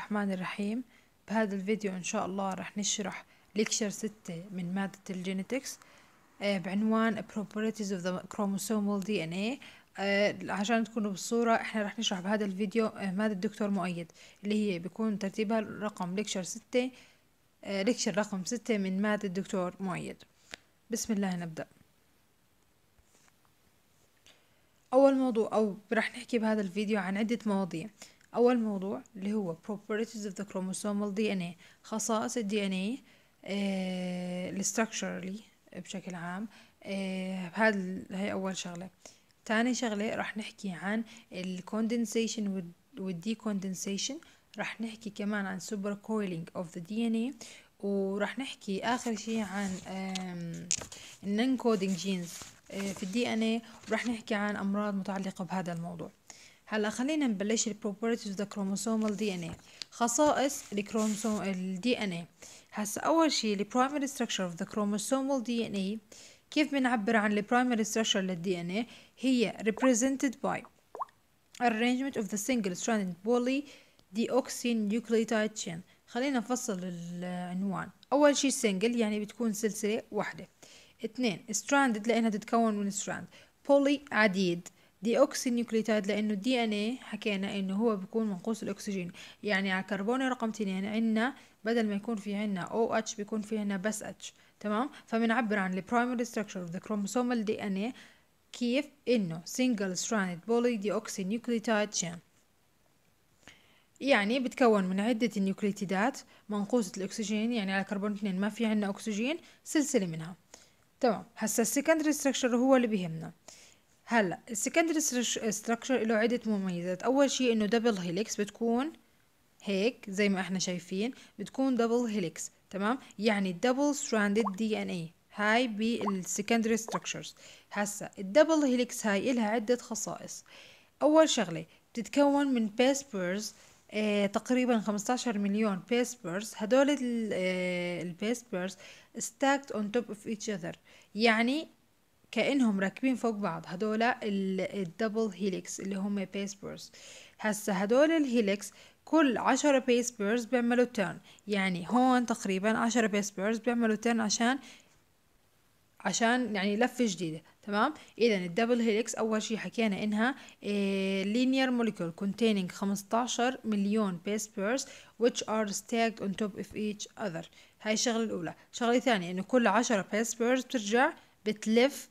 الرحمن الرحيم. بهذا الفيديو إن شاء الله رح نشرح lecture ستة من مادة ال genetics آه، بعنوان Properties of the Chromosomal DNA آه، عشان تكونوا بالصورة إحنا رح نشرح بهذا الفيديو آه، مادة الدكتور مؤيد اللي هي بيكون ترتيبها رقم lecture ستة lecture رقم ستة من مادة الدكتور مؤيد. بسم الله نبدأ. أول موضوع أو رح نحكي بهذا الفيديو عن عدة مواضيع. أول موضوع اللي هو properties of the chromosomal DNA خصائص ال DNA آه structurally بشكل عام آه هذا هي أول شغلة. تاني شغلة راح نحكي عن ال condensation وال decondensation راح نحكي كمان عن super coiling of the DNA وراح نحكي آخر شي عن non coding genes آه، في الدي ان اي وراح نحكي عن أمراض متعلقة بهذا الموضوع. هلا خلينا نبلش ال properties of the chromosomal DNA خصائص الكروموسوم ال DNA هسا أول شي ال primary structure of the chromosomal DNA كيف بنعبر عن ال primary structure لل DNA هي represented by arrangement of the single stranded poly deoxynucleotide chain خلينا نفصل العنوان أول شي single يعني بتكون سلسلة واحدة اثنين stranded لأنها تتكون من strand poly عديد deoxynucleotide لأنه ال DNA حكينا إنه هو بيكون منقوص الأكسجين. يعني على كربون رقم اثنين عندنا بدل ما يكون في عندنا OH بيكون في عندنا بس H تمام؟ فبنعبر عن ال primary structure of the chromosomal DNA كيف؟ إنه single stranded polydeoxynucleotide chain. يعني بتكون من عدة النيوكليتيدات منقوصة الأكسجين يعني على كربون اثنين ما في عنا أكسجين سلسلة منها. تمام. هسا ال secondary structure هو اللي بيهمنا. هلا ال secondary structure له عدة مميزات. أول شيء إنه double helix بتكون هيك زي ما إحنا شايفين بتكون double helix تمام؟ يعني double stranded DNA هاي بال secondary structures هسا ال double helix هاي إلها عدة خصائص. أول شغلة بتتكون من base pairs آه تقريبا 15 مليون base pairs هدول ال base pairs stacked on top of each other. يعني كأنهم راكبين فوق بعض. هدول ال double helix اللي هم base pairs هسا هدول ال helix كل عشرة base pairs بيعملوا turn يعني هون تقريبا عشرة base pairs بيعملوا turn عشان عشان يعني لفة جديدة. تمام؟ اذا ال double helix أول شي حكينا إنها linear molecule containing 15 مليون base pairs which are stacked on top of each other. هاي الشغلة الأولى. الشغلة الثانية إنه كل عشرة base pairs بترجع بتلف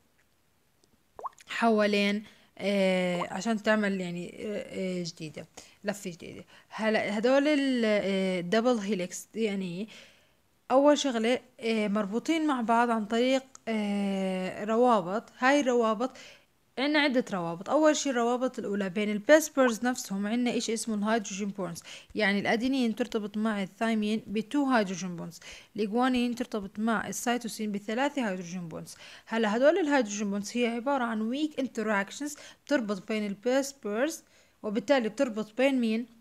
حوالين آه عشان تعمل يعني آه جديدة لفة جديدة. هلا هدول الدبل هيليكس يعني أول شغلة آه مربوطين مع بعض عن طريق آه روابط. هاي الروابط عنا عدة روابط. أول شي الروابط الأولى بين ال base pairs نفسهم عنا إيش اسمه ال hydrogen bonds يعني الأدينين ترتبط مع الثايمين ب two hydrogen bonds الجوانين ترتبط مع السيتوسين بثلاثة hydrogen bonds هلا هدول ال hydrogen bonds هي عبارة عن weak interactions بتربط بين ال base pairs وبالتالي بتربط بين مين؟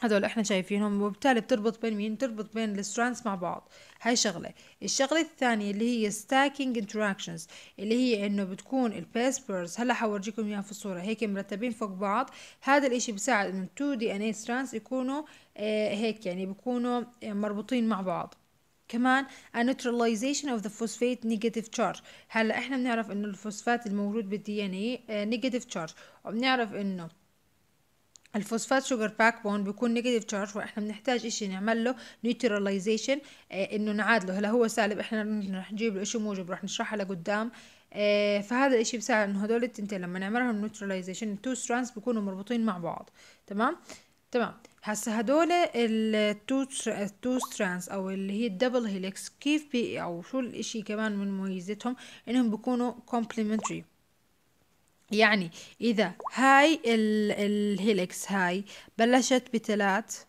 هدول إحنا شايفينهم وبالتالي بتربط بين مين؟ تربط بين ال strands مع بعض. هاي شغلة. الشغلة الثانية اللي هي stacking interactions اللي هي إنه بتكون ال base pairs هلأ حورجيكم إياها في الصورة. هيك مرتبين فوق بعض. هذا الإشي بساعد إنه 2 DNA strands يكونوا آه هيك يعني بيكونوا آه مربوطين مع بعض. كمان neutralization of the phosphate negative charge. هلأ إحنا بنعرف إنه الفوسفات الموجود بال DNA negative charge وبنعرف إنه ال phosphate sugar backbone بيكون negative charge وإحنا بنحتاج إشي نعمل له neutralization آه إنه نعادله. هلا هو سالب إحنا رح نجيب له اشي موجب رح نشرحها لقدام. آه فهذا الإشي بساعد إنه هدول التنتين لما نعملهم neutralization ال two strands بيكونوا مربوطين مع بعض. تمام؟ تمام. هسا هدول ال two ال two strands أو اللي هي ال double helix كيف بي أو شو الإشي كمان من مميزتهم إنهم بيكونوا complementary يعني إذا هاي ال helix هاي بلشت بثلاث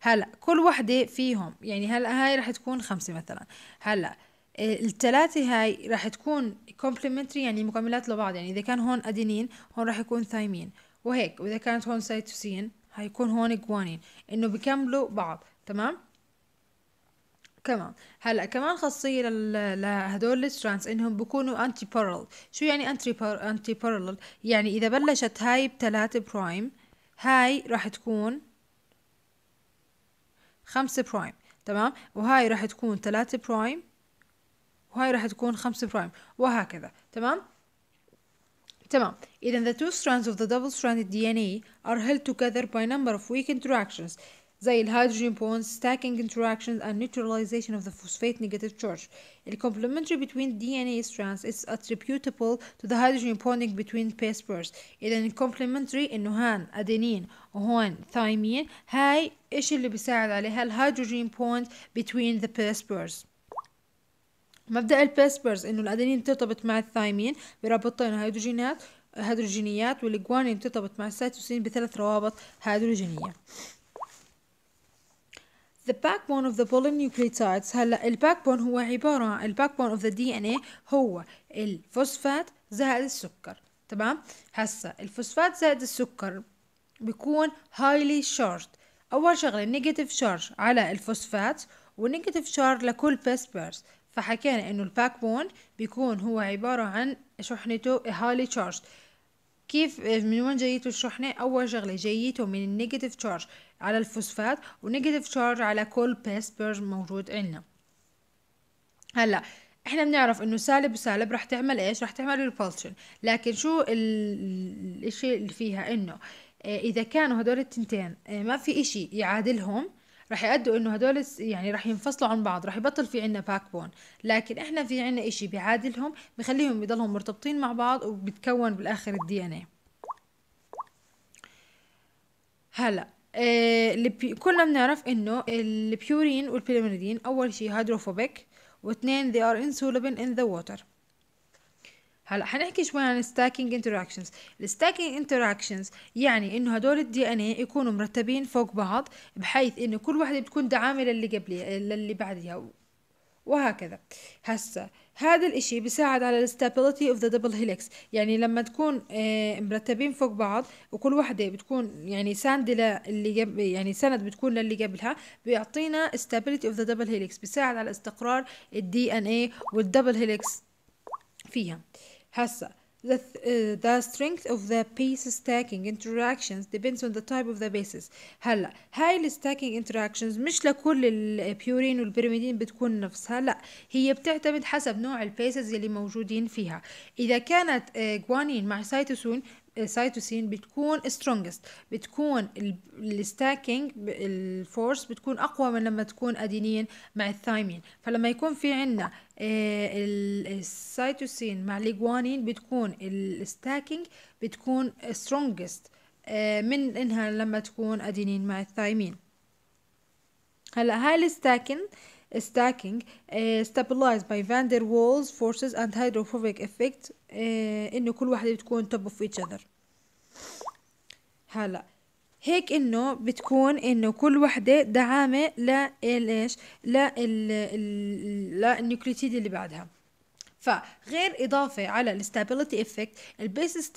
هلأ كل وحدة فيهم يعني هلأ هاي راح تكون خمسة مثلا هلأ الثلاثة هاي راح تكون complementary يعني مكملات لبعض يعني إذا كان هون أدينين هون راح يكون ثايمين. وهيك وإذا كانت هون سيتوسين هيكون هون جوانين إنه بيكملوا بعض تمام؟ كمان هلأ كمان خاصية لهدول ال strands إنهم بكونوا anti-parallel شو يعني anti anti-parallel يعني إذا بلشت هاي بثلاثة prime هاي راح تكون خمسة prime تمام؟ وهاي راح تكون ثلاثة prime وهاي راح تكون خمسة prime وهكذا تمام؟ تمام. إذا the two strands of the double stranded DNA are held together by number of weak interactions. زي ال hydrogen bonds stacking interactions and neutralization of the phosphate negative charge The complementarity between DNA strands is attributable to the hydrogen bonding between base pairs إذا complementary إنه هان أدينين وهون ثايمين هاي إيش اللي بيساعد عليها الهيدروجين bond between the base pairs مبدأ ال base pairs إنه الأدينين ترتبط مع الثايمين برابطين هيدروجينات هيدروجينيات والجوانين ترتبط مع السيتوسين بثلاث روابط هيدروجينية The backbone of the polynucleotides هلا ال backbone هو عبارة عن ال backbone of the DNA هو الفوسفات زائد السكر تمام؟ هسا الفوسفات زائد السكر بيكون highly charged. أول شغلة negative charge على الفوسفات و negative charge لكل base pairs. فحكينا إنه ال backbone بيكون هو عبارة عن شحنته highly charged كيف من وين جايته الشحنة؟ أول شغلة جايته من ال negative charge على الفوسفات و negative charge على كل base pair موجود عندنا. هلأ إحنا بنعرف إنه سالب وسالب رح تعمل إيش؟ رح تعمل repulsion لكن شو الإشي اللي فيها إنه آه، إذا كانوا هدول التنتين آه، ما في إشي يعادلهم راح يأدوا إنه هدول يعني راح ينفصلوا عن بعض راح يبطل في عنا backbone لكن إحنا في عنا إشي بيعادلهم بخليهم يضلهم مرتبطين مع بعض وبتكون بالآخر ال DNA هلأ آه البي... كلنا بنعرف إنه ال purine وال pyrimidine أول شيء hydrophobic واثنين they are insoluble in the water. هلا حنحكي شوي عن stacking interactions. stacking interactions يعني إنه هدول ال DNA يكونوا مرتبين فوق بعض بحيث إنه كل واحدة بتكون دعامة للي قبلها للي بعدها وهكذا. هسا هذا الإشي بيساعد على stability of the double helix. يعني لما تكون آه مرتبين فوق بعض وكل وحدة بتكون يعني ساند للي قبل يعني سند بتكون للي قبلها بيعطينا stability of the double helix. بيساعد على استقرار ال DNA وال double helix فيها. هسا The, uh, the strength of the base stacking interactions depends on the type of the bases هلا هاي ال stacking interactions مش لكل ال purine وال pyrimidine بتكون نفسها لا هي بتعتمد حسب نوع ال bases اللي موجودين فيها. إذا كانت جوانين مع سيتوسين سايتوسين بتكون strongest. بتكون ال stacking ال force بتكون أقوى من لما تكون ادينين مع الثايمين فلما يكون في عنا السايتوسين مع الجوانين بتكون ال stacking بتكون strongest من إنها لما تكون أدينين مع الثايمين. هلا هاي ال stacking stacking uh, stabilized by van der Waals forces and hydrophobic effect uh, إنه كل واحدة بتكون top of each other. هلا هيك إنه بتكون إنه كل وحدة دعامة لإيش لا لل nucleotide اللي بعدها. فغير إضافة على ال stability effect ال base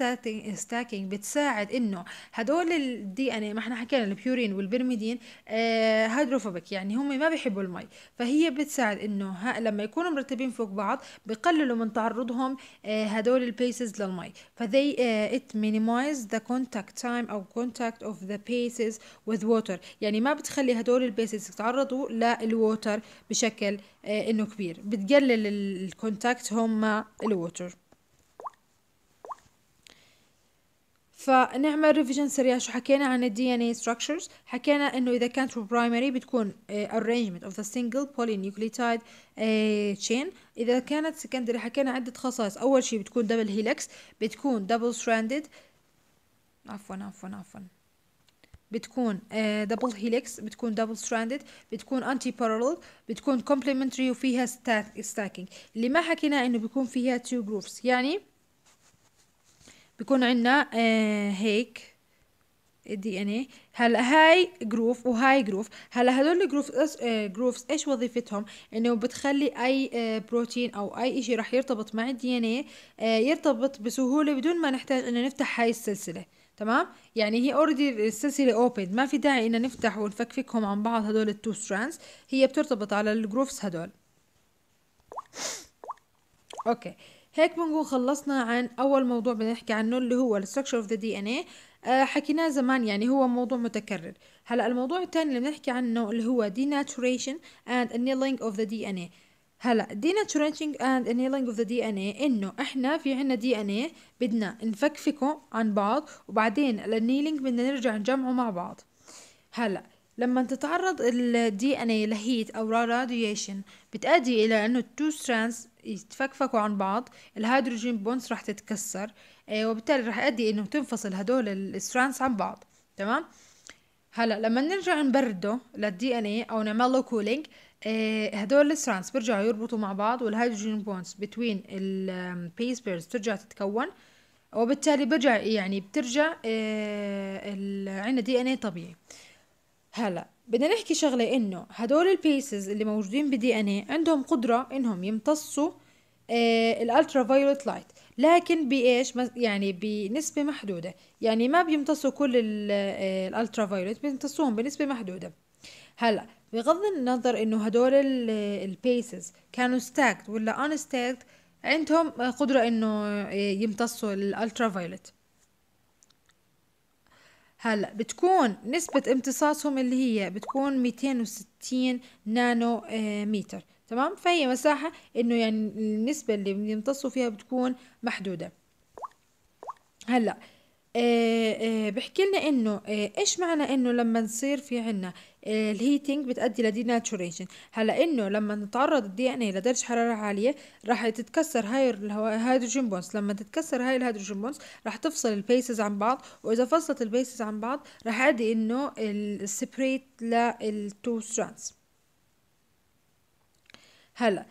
stacking بتساعد إنه هدول ال DNA ما إحنا حكينا ال purine وال pyrimidine آه hydrophobic يعني هم ما بيحبوا المي. فهي بتساعد إنه لما يكونوا مرتبين فوق بعض بقللوا من تعرضهم آه هدول ال bases للمي. فذي آه it minimize the contact time أو contact of the bases with water. يعني ما بتخلي هدول ال bases يتعرضوا لل water بشكل آه إنه كبير. بتقلل ال contact هم ال water فنعمل revision سريع. شو حكينا عن ال DNA structures حكينا إنه إذا كانت primary بتكون arrangement of the single polynucleotide chain. إذا كانت secondary حكينا عدة خصائص. أول شيء بتكون double helix بتكون double stranded. عفوا عفوا عفوا. بتكون double uh, helix بتكون double stranded بتكون antiparallel بتكون complementary وفيها stacking اللي ما حكينا إنه بيكون فيها two grooves يعني بيكون عندنا uh, هيك ال DNA هلأ هاي groove وهاي groove هلأ هدول ال groove grooves إيش وظيفتهم؟ إنه بتخلي أي بروتين أو أي إشي راح يرتبط مع ال DNA يرتبط بسهولة بدون ما نحتاج إنه نفتح هاي السلسلة. تمام؟ يعني هي already السلسلة open ما في داعي ان نفتح ونفكفكهم عن بعض هدول ال two strands هي بترتبط على ال grooves هدول. okay. هيك بنكون خلصنا عن أول موضوع بدنا نحكي عنه اللي هو ال structure of the DNA حكيناه زمان يعني هو موضوع متكرر. هلأ الموضوع الثاني اللي بنحكي عنه اللي هو denaturation and annealing of the DNA هلا denaturing and annealing of the DNA إنه إحنا في عنا DNA بدنا نفكفكه عن بعض وبعدين ال annealing بدنا نرجع نجمعه مع بعض. هلا لما تتعرض ال DNA ل heat أو radiation بتؤدي إلى إنه ال two strands يتفكفكوا عن بعض ال hydrogen bonds راح تتكسر آه وبالتالي راح يؤدي إنه تنفصل هدول ال strands عن بعض. تمام؟ هلا لما نرجع نبرده لل DNA أو نعمل له cooling هدول ال strands بيرجعوا يربطوا مع بعض وال hydrogen bonds between ال base pairs بترجع تتكون وبالتالي برجع يعني بترجع آه عندنا DNA طبيعي. هلا بدنا نحكي شغلة إنه هدول ال bases اللي موجودين بال DNA عندهم قدرة إنهم يمتصوا آه ال ultraviolet light لكن بايش يعني بنسبة محدودة. يعني ما بيمتصوا كل ال ultraviolet بيمتصوهم بنسبة محدودة. هلا بغض النظر إنه هدول ال bases كانوا stacked ولا ان عندهم قدرة إنه يمتصوا ال ultraviolet هلأ بتكون نسبة امتصاصهم اللي هي بتكون 260 نانومتر. تمام؟ فهي مساحة إنه يعني النسبة اللي بيمتصوا فيها بتكون محدودة. هلأ آه آه بحكي لنا إنه آه إيش معنى إنه لما نصير في عنا آه ال heating بتؤدي ل denaturation هلا إنه لما نتعرض ال DNA لدرجة حرارة عالية راح تتكسر هاي ال hydrogen bonds لما تتكسر هاي ال hydrogen bonds راح تفصل ال bases عن بعض وإذا فصلت ال bases عن بعض راح يؤدي إنه ال separate لل two strands هلا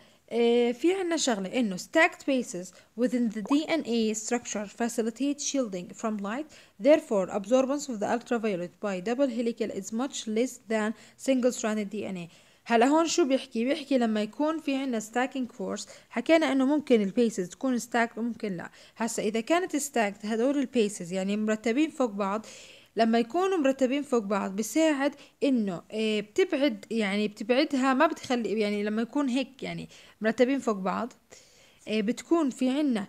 في عنا شغلة إنه stacked bases within the DNA structure facilitate shielding from light therefore absorbance of the ultraviolet by double helical is much less than single stranded DNA هلا هون شو بيحكي بيحكي لما يكون في عنا stacking force حكينا انه ممكن البيسز تكون stacked وممكن لا هسا اذا كانت stacked هدول البيسز يعني مرتبين فوق بعض لما يكونوا مرتبين فوق بعض بيساعد إنه بتبعد يعني بتبعدها ما بتخلي يعني لما يكون هيك يعني مرتبين فوق بعض بتكون في عنا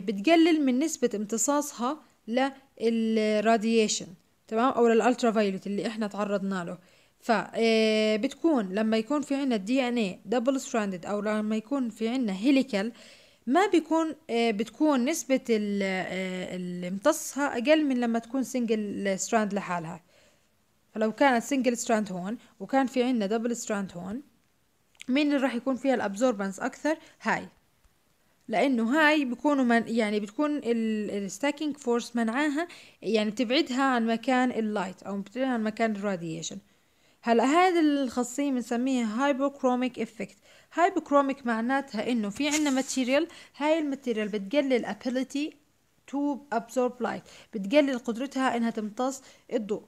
بتقلل من نسبة امتصاصها لل radiation تمام؟ أو لل ultraviolet اللي إحنا تعرضنا له. فبتكون لما يكون في عنا ال DNA double stranded أو لما يكون في عنا helical ما بيكون بتكون نسبة اللي امتصها أقل من لما تكون single strand لحالها. فلو كانت single strand هون وكان في عنا double strand هون مين اللي راح يكون فيها ال absorbance أكثر؟ هاي. لأنه هاي بيكونوا من يعني بتكون ال stacking force منعاها يعني بتبعدها عن مكان ال light أو بتبعدها عن مكان ال radiation هلا هذه الخاصية بنسميها hypochromic effect hypochromic معناتها إنه في عنا material هاي ال material بتقلل ability to absorb light بتقلل قدرتها إنها تمتص الضوء.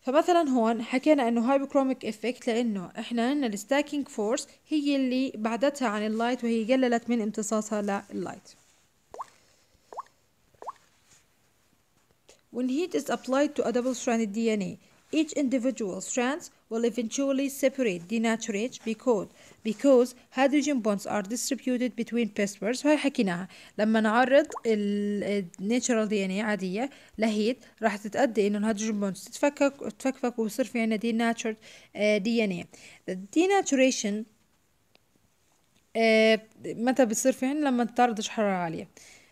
فمثلا هون حكينا إنه hypochromic effect لإنه إحنا عندنا ال stacking force هي اللي بعدتها عن ال light وهي قللت من امتصاصها لل light When heat is applied to a double-stranded DNA, each individual strands will eventually separate, denaturate because because hydrogen bonds are distributed between pairs وهي حكيناها لما نعرض ال natural DNA عادية لهيت راح تتأدي انه الهيدروجين بوندز تتفكك تتفكفك ويصير في عنا denatured uh, DNA the denaturation uh, متى بتصير في عنا لما تتعرض حرارة عالية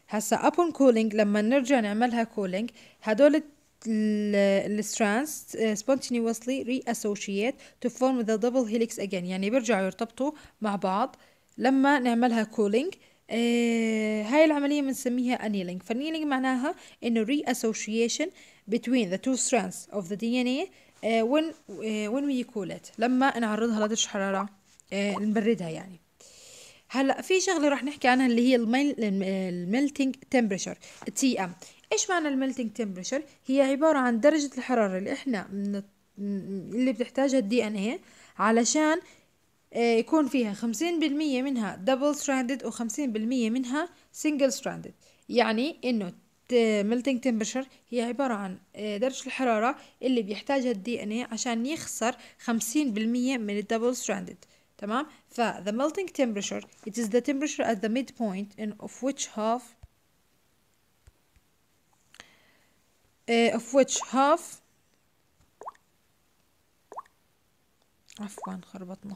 هسا upon cooling لما نرجع نعملها cooling هدول ال strands spontaneously reassociate to form the double helix again. يعني بيرجعوا يرتبطوا مع بعض. لما نعملها cooling آه هاي العملية بنسميها annealing. فال annealing معناها إنه reassociation between the two strands of the DNA uh, when uh, when we cool it. لما نعرضها لدرجة حرارة uh, نبردها يعني. هلأ في شغلة رح نحكي عنها اللي هي ال melting temperature TM إيش معنى ال melting temperature؟ هي عبارة عن درجة الحرارة اللي إحنا من اللي بتحتاجها ال DNA علشان يكون فيها خمسين بالمية منها double stranded وخمسين بالمية منها single stranded يعني إنه melting temperature هي عبارة عن درجة الحرارة اللي بيحتاجها ال DNA عشان يخسر خمسين بالمية من ال double stranded تمام؟ ف the melting temperature it is the temperature at the midpoint in of which half uh, of which half عفوا خربطنا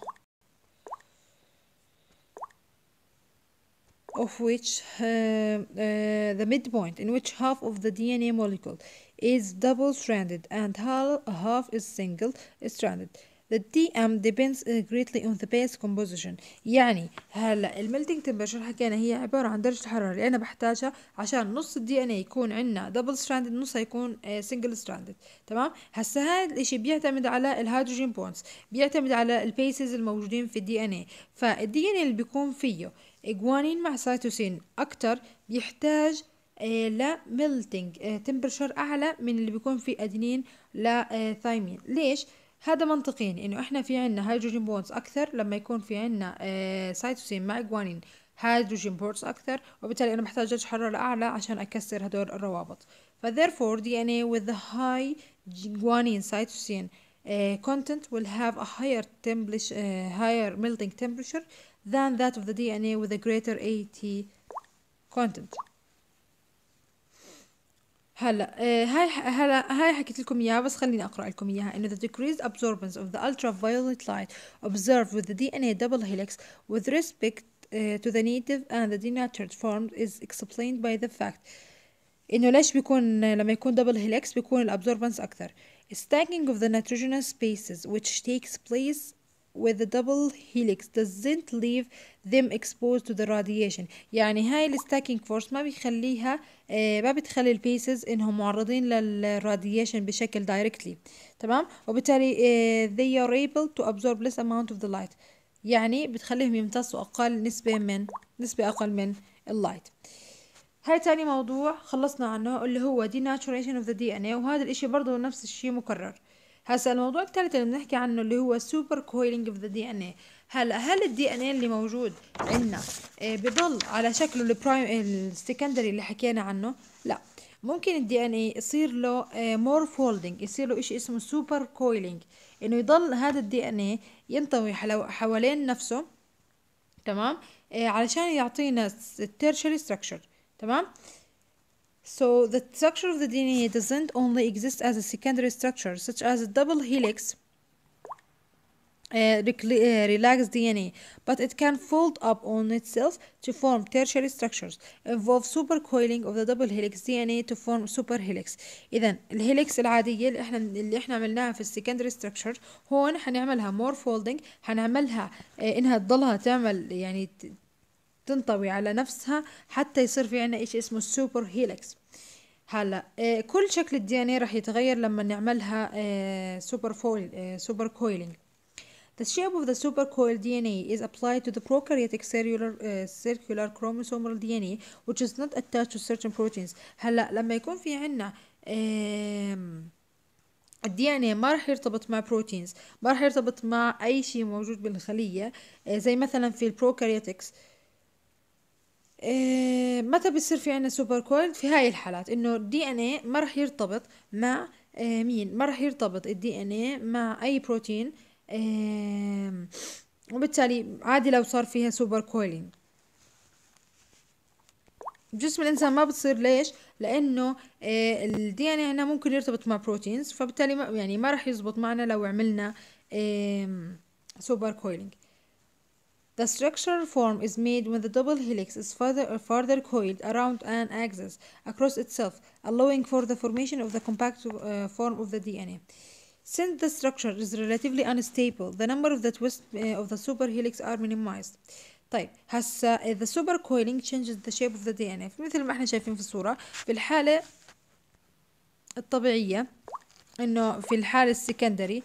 of which uh, uh, the midpoint in which half of the DNA molecule is double stranded and half is single stranded The DM depends greatly on the base composition. يعني هلا ال melting temperature حكينا هي عبارة عن درجة الحرارة اللي أنا بحتاجها عشان نص ال DNA يكون عندنا double stranded نصها يكون single stranded تمام؟ هسا هذا الإشي بيعتمد على ال hydrogen bonds بيعتمد على ال bases الموجودين في ال DNA فال DNA اللي بيكون فيه جوانين مع سيتوسين أكتر بيحتاج ل melting temperature أعلى من اللي بيكون فيه أدينين لثايمين ليش؟ هذا منطقيا انه إحنا في عنا hydrogen bonds أكثر لما يكون في عنا آه سايتوسين مع guanine hydrogen bonds أكثر وبالتالي أنا بحتاج درجة حرارة اعلى عشان اكسر هدول الروابط ف therefore DNA with the high guanine cytosine uh, content will have a higher temperature uh, higher melting temperature than that of the DNA with a greater AT content هلا هاي هلا هاي حكيت لكم اياها بس خليني اقرا لكم اياها انه the decreased absorbance of the ultraviolet light observed with the DNA double helix with respect uh, to the native and the denatured form is explained by the fact انه ليش بيكون لما يكون double helix بيكون الابزوربنس أكثر stacking of the nitrogenous spaces which takes place with the double helix doesn't leave them exposed to the radiation. يعني هاي ال stacking force ما بيخليها آه ما بتخلي ال bases إنهم معرضين لل radiation بشكل directly تمام؟ وبالتالي آه they are able to absorb less amount of the light. يعني بتخليهم يمتصوا أقل نسبة من نسبة أقل من ال light هاي تاني موضوع خلصنا عنه اللي هو denaturation of the DNA وهذا الإشي برضه نفس الشي مكرر. هسا الموضوع الثالث اللي بنحكي عنه اللي هو supercoiling of the DNA هلا هل ال DNA اللي موجود عندنا آه بضل على شكله ال primary ال secondary اللي حكينا عنه؟ لا. ممكن ال DNA يصير له more folding يصير له شيء اسمه supercoiling إنه يضل هذا ال DNA ينطوي حوالين نفسه تمام؟ آه علشان يعطينا ال tertiary structure تمام؟ So the structure of the DNA doesn't only exist as a secondary structure, such as a double helix uh, relaxed DNA, but it can fold up on itself to form tertiary structures, involve supercoiling of the double helix DNA to form superhelix. إذا الهيليكس العادية اللي احنا اللي احنا عملناها في السكندري structure هون حنعملها more folding حنعملها uh, انها تضلها تعمل يعني تنطوي على نفسها حتى يصير في عنا إشي اسمه ال super helix هلا آه كل شكل ال DNA راح يتغير لما نعملها آه super coil آه super coiling. The shape of the supercoiled DNA is applied to the prokaryotic cellular uh, circular chromosomal DNA which is not attached to certain proteins. هلا لما يكون في عنا ال DNA ما راح يرتبط مع proteins ما راح يرتبط مع أي شيء موجود بالخلية زي مثلا في ال prokaryotics إيه متى بيصير في عنا super coil في هاي الحالات إنه ال DNA ما راح يرتبط مع إيه مين؟ ما راح يرتبط ال DNA مع أي بروتين إيه وبالتالي عادي لو صار فيها super coiling جسم الإنسان ما بتصير ليش؟ لأنه ال DNA ممكن يرتبط مع proteins فبالتالي ما يعني ما راح يزبط معنا لو عملنا super coiling The structural form is made when the double helix is further, further coiled around an axis across itself, allowing for the formation of the compact uh, form of the DNA. Since the structure is relatively unstable, the number of the twists uh, of the superhelix are minimized. طيب هسا the supercoiling changes the shape of the DNA مثل ما احنا شايفين في الصورة في الحالة الطبيعية انه في الحالة السكندري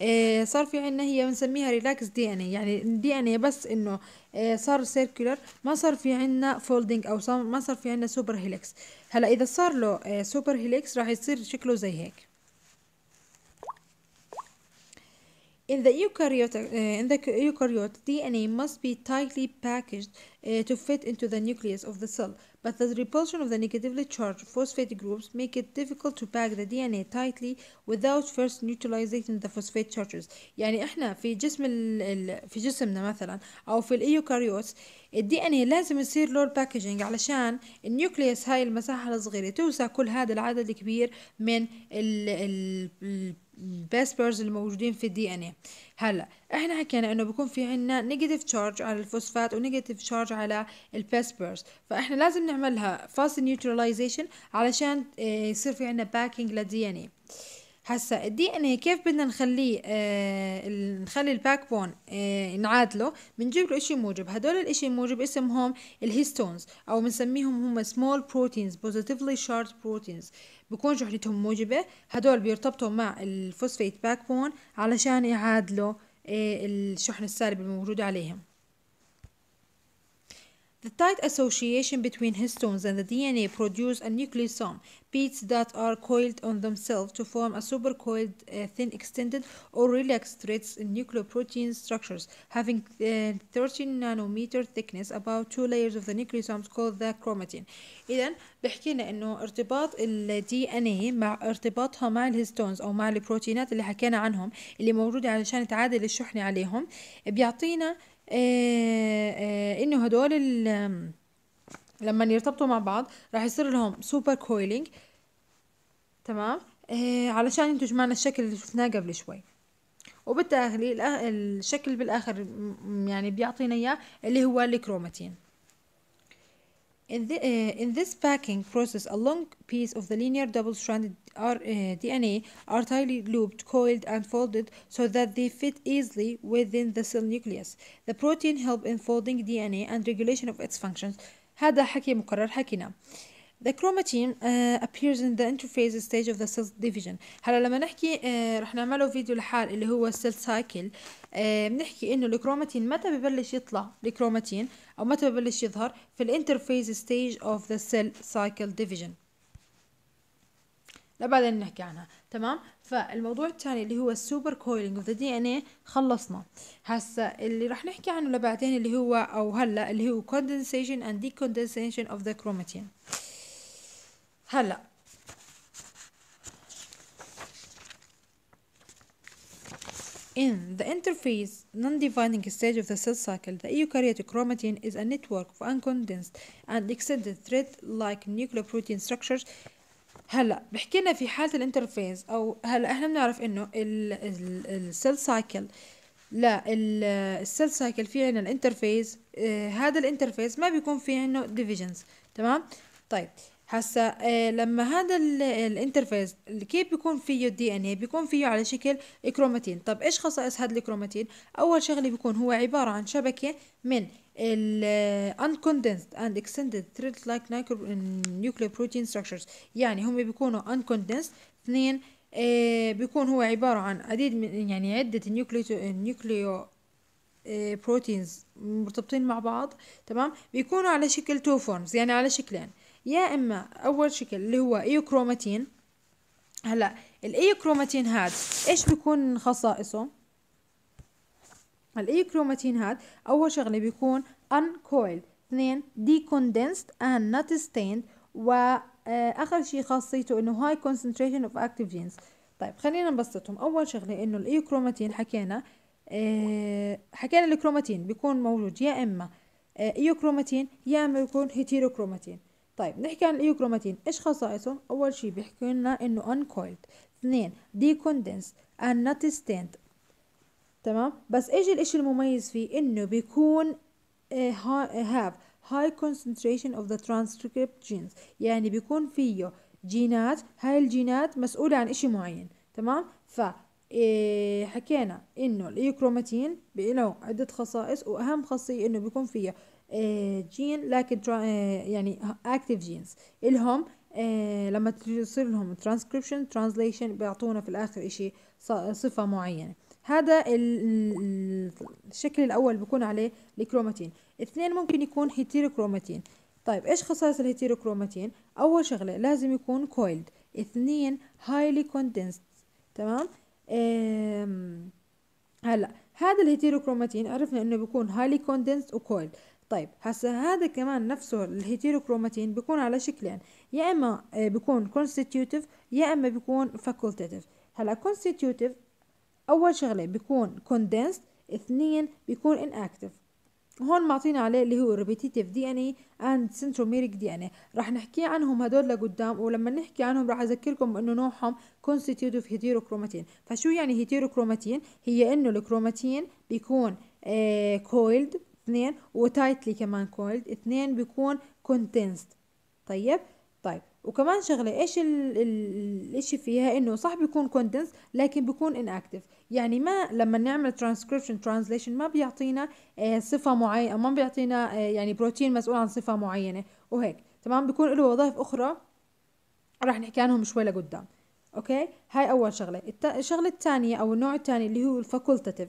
إيه صار في عنا هي بنسميها ريلاكس دي ان اي يعني الدي ان اي بس إنه إيه صار سيركولر ما صار في عنا فولدنج أو صار ما صار في عنا سوبر هيليكس هلا إذا صار له سوبر هيليكس راح يصير شكله زي هيك In the eukaryote, uh, in the eukaryote, DNA must be tightly packaged uh, to fit into the nucleus of the cell. But the repulsion of the negatively charged phosphate groups make it difficult to pack the DNA tightly without first neutralizing the phosphate charges. يعني إحنا في جسم ال ال في جسمنا مثلا أو في ال eukaryotes ال DNA لازم يصير له ال packaging علشان ال nucleus هاي المساحة الصغيرة توسع كل هذا العدد الكبير من ال ال ال base pairs الموجودين في ال DNA هلا إحنا حكينا إنه بيكون في عنا negative charge على الفوسفات و negative charge على ال base pairs فإحنا لازم نعملها first neutralization علشان يصير في عنا packing لل DNA هسا ال DNA كيف بدنا نخليه آه نخلي ال backbone آه نعادله بنجيب له إشي موجب. هدول الإشي موجب اسمهم ال histones أو بنسميهم هم small proteins positively charged proteins بكون شحنتهم موجبة. هدول بيرتبطوا مع ال phosphate backbone علشان يعادلوا آه الشحن السالب الموجود عليهم. The tight association between histones and the DNA produce a nucleosome, beads that are coiled on themselves to form a supercoiled uh, thin extended or relaxed threads in nucleoprotein structures having uh, 13 nanometer thickness about two layers of the nucleosomes called the chromatin. إذا بحكينا إنه ارتباط ال DNA مع ارتباطها مع الهيستونز أو مع البروتينات اللي حكينا عنهم اللي موجودة علشان تعادل الشحنة عليهم بيعطينا آه آه إنه هدول لما يرتبطوا مع بعض راح يصير لهم super coiling تمام؟ آه علشان ينتج معنا الشكل اللي شفناه قبل شوي. وبالتالي الشكل بالآخر يعني بيعطينا إياه اللي هو ال chromatin. In, the, uh, in this packing process, a long piece of the linear double-stranded R, uh, DNA are tightly looped, coiled, and folded so that they fit easily within the cell nucleus. The protein help in folding DNA and regulation of its functions. هذا حكي مكرر حكينا. The chromatin uh, appears in the interphase stage of the cell division. هلا لما نحكي uh, رح نعمله فيديو لحال اللي هو السيل سايكل uh, بنحكي إنه الكروماتين متى ببلش يطلع؟ الكروماتين أو متى ببلش يظهر؟ في ال interphase stage of the cell cycle division لبعدين نحكي عنها. تمام؟ فالموضوع الثاني اللي هو ال super coiling of the DNA خلصنا. هسا اللي رح نحكي عنه لبعدين اللي هو أو هلا اللي هو condensation and decondensation of the chromatin. هلا In the interphase non-dividing stage of the cell cycle, the eukaryotic chromatin is a network of uncondensed and extended thread-like nucleoprotein structures هلا بحكينا في حالة الانترفيز أو هلا إحنا بنعرف انه السيل سايكل لا ال cell cycle في عنا ال interphase آه هذا ال interphase ما بيكون في عنه divisions تمام طيب هسا آه لما هذا ال interphase كيف بيكون فيه ال DNA بيكون فيه على شكل كروماتين طب إيش خصائص هذا الكروماتين أول شغلة بيكون هو عبارة عن شبكة من ال uncondensed and extended thread like nucleoprotein structures. يعني هم بيكونوا uncondensed. اثنين آه بيكون هو عبارة عن عديد من يعني عدة آه proteins مرتبطين مع بعض. تمام؟ بيكونوا على شكل two forms يعني على شكلين. يا إما أول شكل اللي هو euchromatin. هلأ ال euchromatin هذا إيش بيكون خصائصه؟ ال euchromatin هذا أول شغلة بيكون uncoiled اثنين decondensed and not stained واخر شيء خاصيته إنه high concentration of active genes. طيب خلينا نبسطهم. أول شغلة إنه الإيوكروماتين حكينا آه حكينا الكروماتين بيكون موجود. يا إما آه إيوكروماتين يا إما بيكون هيتيروكروماتين طيب نحكي عن الإيوكروماتين. إيش خصائصه أول شيء بيحكي لنا إنه uncoiled اثنين decondensed and not stained تمام؟ بس إيش الإشي المميز فيه؟ إنه بيكون have high concentration of the transcript genes. يعني بيكون فيه جينات هاي الجينات مسؤولة عن إشي معين. تمام؟ ف إيه حكينا إنه الإيوكروماتين له عدة خصائص وأهم خاصية إنه بيكون فيه إيه جين لكن إيه يعني active genes. إلهم إيه لما تصير لهم transcription translation بيعطونا في الآخر إشي صفة معينة. هذا الشكل الأول بيكون عليه الكروماتين. اثنين ممكن يكون heterochromatin طيب إيش خصائص ال heterochromatin أول شغلة لازم يكون coiled اثنين highly condensed تمام؟ هلا هذا ال heterochromatin عرفنا إنه بيكون highly condensed و coiled طيب هسا هذا كمان نفسه ال heterochromatin بيكون على شكلين يا إما آه، بيكون constitutive يا إما بيكون facultative. هلأ constitutive أول شغلة بيكون condensed اثنين بيكون inactive. هون معطينا عليه اللي هو repetitive DNA and centromeric DNA راح نحكي عنهم هدول لقدام ولما نحكي عنهم راح أذكركم انه نوعهم constitutive heterochromatin فشو يعني heterochromatin هي إنه الكروماتين بيكون آه coiled اثنين و tightly كمان coiled اثنين بيكون condensed طيب؟ طيب. وكمان شغلة إيش الإشي فيها؟ إنه صح بيكون condensed لكن بيكون inactive يعني ما لما نعمل ترانسكريبشن ترانزليشن ما بيعطينا آه صفة معينة ما بيعطينا آه يعني بروتين مسؤول عن صفة معينة. وهيك. تمام؟ بيكون له وظائف أخرى راح نحكي عنهم شوي لقدام. أوكي؟ هاي أول شغلة. الشغلة الثانية أو النوع الثاني اللي هو ال facultative.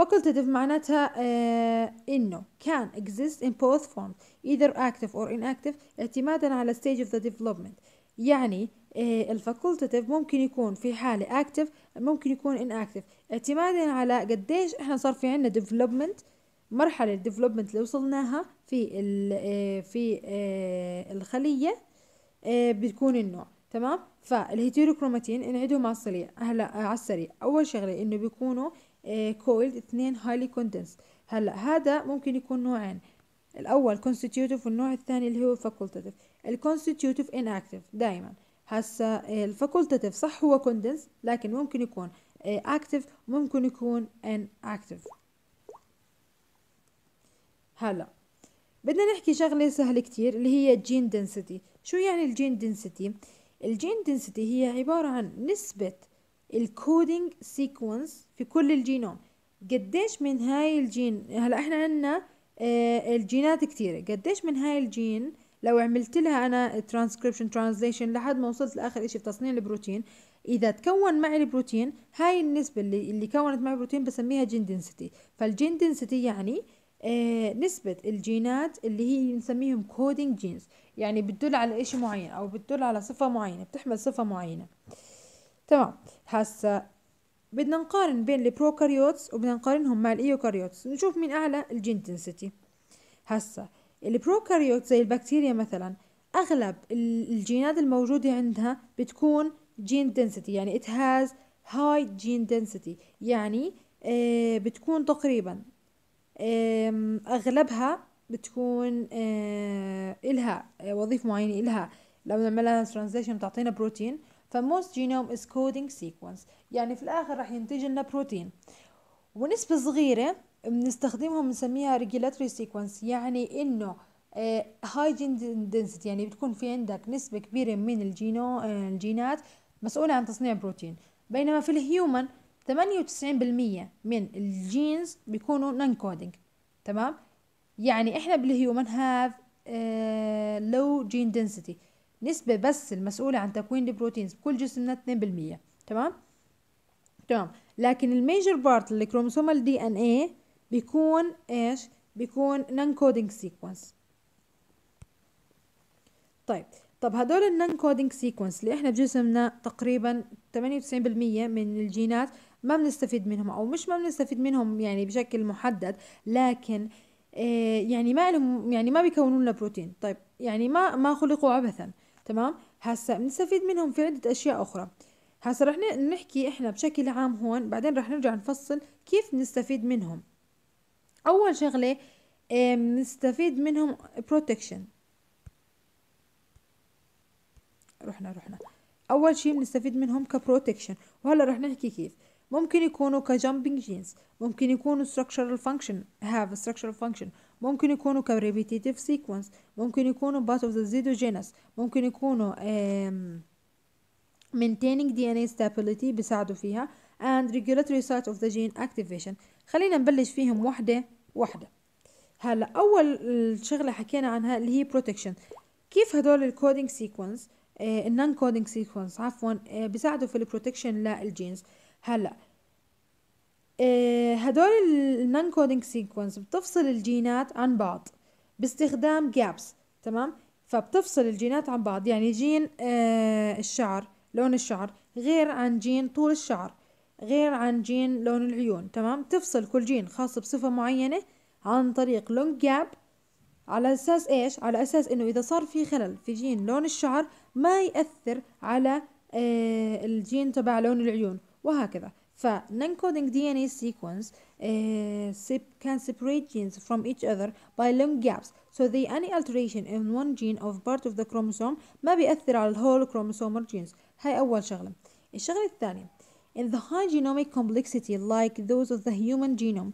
Facultative معناتها آه إنه can exist in both forms either active or inactive اعتمادا على stage of the development. يعني آه ال facultative ممكن يكون في حالة active ممكن يكون inactive. اعتمادا على قديش إحنا صار في عنا development مرحلة development اللي وصلناها في آه في الخلية بتكون النوع تمام؟ فال heterochromatin نعيدهم على السريع هلا على السريع. أول شغلة إنه بيكونوا coiled اثنين highly condensed هلا هذا ممكن يكون نوعين. الأول constitutive والنوع الثاني اللي هو facultative. ال constitutive inactive دائما هسا ال facultative صح هو condensed لكن ممكن يكون active ممكن يكون inactive. هلا بدنا نحكي شغلة سهلة كتير اللي هي ال gene density. شو يعني ال gene density ال gene density هي عبارة عن نسبة ال coding sequence في كل الجينوم. قديش من هاي الجين هلا إحنا عندنا آه الجينات كثيرة قديش من هاي الجين لو عملت لها أنا ترانسكريبشن ترانزليشن لحد ما وصلت لآخر إشي في تصنيع البروتين إذا تكون معي البروتين هاي النسبة اللي, اللي كونت معي البروتين بسميها gene density فال gene density يعني آه نسبة الجينات اللي هي نسميهم coding genes يعني بتدل على إشي معين أو بتدل على صفة معينة بتحمل صفة معينة. تمام. هسا بدنا نقارن بين ال prokaryotes وبدنا نقارنهم مع ال eukaryotes نشوف مين أعلى ال gene density هسا ال prokaryote زي البكتيريا مثلا أغلب الجينات الموجودة عندها بتكون gene density يعني it has high gene density يعني آه بتكون تقريبا آه أغلبها بتكون آه إلها وظيفة معينة إلها. لو نعملها translation بتعطينا بروتين ف most genome is coding sequence يعني في الآخر راح ينتج لنا بروتين ونسبة صغيرة بنستخدمهم بنسميها regulatory sequence يعني إنه هاي gene density يعني بتكون في عندك نسبة كبيرة من الجينو آه الجينات مسؤولة عن تصنيع بروتين بينما في ال human 98% من ال genes بيكونوا non-coding تمام؟ يعني إحنا بال human have low gene density نسبة بس المسؤولة عن تكوين ال proteins بكل جسمنا 2% تمام؟ تمام. لكن ال major part ال chromosomal DNA بيكون إيش؟ بيكون non-coding sequence طيب طب هدول ال non-coding sequence اللي إحنا بجسمنا تقريبا 98% من الجينات ما بنستفيد منهم أو مش ما بنستفيد منهم يعني بشكل محدد لكن آه يعني ما لهم يعني ما بيكونوا لنا بروتين. طيب يعني ما ما خلقوا عبثا. تمام؟ هسا بنستفيد منهم في عدة أشياء أخرى. هسا رح نحكي إحنا بشكل عام هون بعدين رح نرجع نفصل كيف نستفيد منهم. أول شغلة بنستفيد منهم protection. رحنا رحنا. أول شيء بنستفيد منهم كبروتكشن وهلا رح نحكي كيف. ممكن يكونوا ك jumping genes ممكن يكونوا structural function. Have a structural function. ممكن يكونوا ك repetitive sequence ممكن يكونوا part of the pseudogenes ممكن يكونوا um, maintaining DNA stability بيساعدوا فيها and regulatory site of the gene activation. خلينا نبلش فيهم وحدة وحدة. هلا أول شغلة حكينا عنها اللي هي protection. كيف هدول ال coding sequence ال non-coding sequence عفوا بيساعدوا في ال protection لل genes هلا هدول ال non-coding sequence بتفصل الجينات عن بعض باستخدام gaps تمام؟ فبتفصل الجينات عن بعض يعني جين آه الشعر لون الشعر غير عن جين طول الشعر غير عن جين لون العيون تمام؟ تفصل كل جين خاص بصفة معينة عن طريق long gap على أساس إيش؟ على أساس إنه إذا صار في خلل في جين لون الشعر ما يأثر على آه الجين تبع لون العيون وهكذا. ف non-coding DNA sequence uh, can separate genes from each other by long gaps so the any alteration in one gene of part of the chromosome ما بيأثر على الهول chromosomal genes هاي أول شغلة الشغلة الثانية in the high genomic complexity like those of the human genome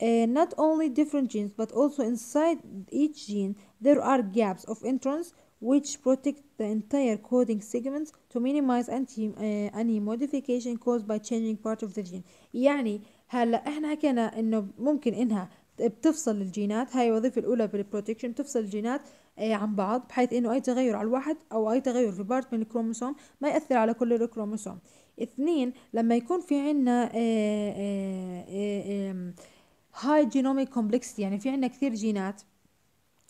uh, not only different genes but also inside each gene there are gaps of entrance which protect the entire coding segments to minimize anti, uh, any modification caused by changing part of the gene. يعني هلا إحنا حكينا إنه ممكن إنها بتفصل الجينات هاي الوظيفة الأولى بال protection بتفصل الجينات عن بعض بحيث إنه أي تغير على الواحد أو أي تغير في part من الكروموسوم ما يأثر على كل الكروموسوم. اثنين لما يكون في عنا high genomic complexity يعني في عنا كثير جينات.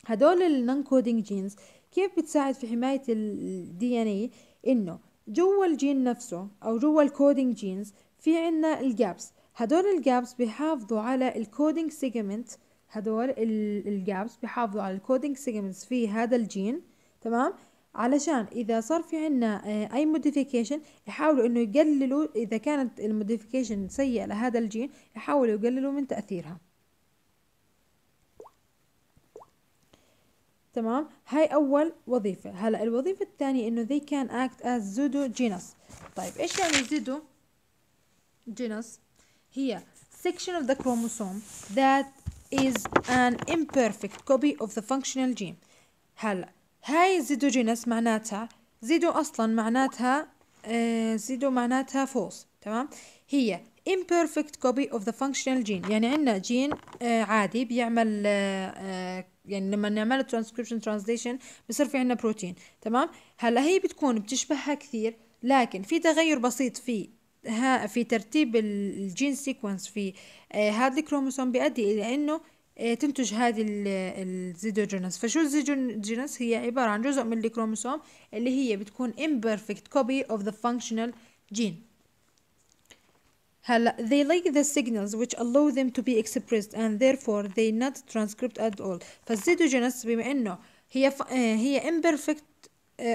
هدول ال non-coding genes كيف بتساعد في حماية ال DNA إنه جوا الجين نفسه أو جوا ال coding genes في عنا ال gaps هدول ال gaps بيحافظوا على ال coding segment هدول ال gaps بيحافظوا على ال coding segments في هذا الجين تمام؟ علشان إذا صار في عنا أي modification يحاولوا إنه يقللوا إذا كانت ال modification سيئة لهذا الجين يحاولوا يقللوا من تأثيرها. تمام؟ هاي أول وظيفة. هلأ الوظيفة الثانية إنه they can act as pseudogenes طيب إيش يعني pseudogenes هي section of the chromosome that is an imperfect copy of the functional gene. هلأ هاي pseudogenes معناتها pseudo أصلا معناتها آه pseudo معناتها false تمام؟ هي imperfect copy of the functional gene. يعني عندنا جين آه عادي بيعمل آه آه يعني لما نعمل transcription translation بصير في عندنا بروتين تمام؟ هلا هي بتكون بتشبهها كثير لكن في تغير بسيط في ها في ترتيب ال gene sequence في هذا الكروموسوم بيؤدي إلى إنه تنتج هذه ال pseudogenes فشو ال pseudogenes هي عبارة عن جزء من الكروموسوم اللي هي بتكون imperfect copy of the functional gene. هلا they lack the signals which allow them to be expressed and therefore they not transcribed at all. فال pseudogenes بما إنه هي ف... هي imperfect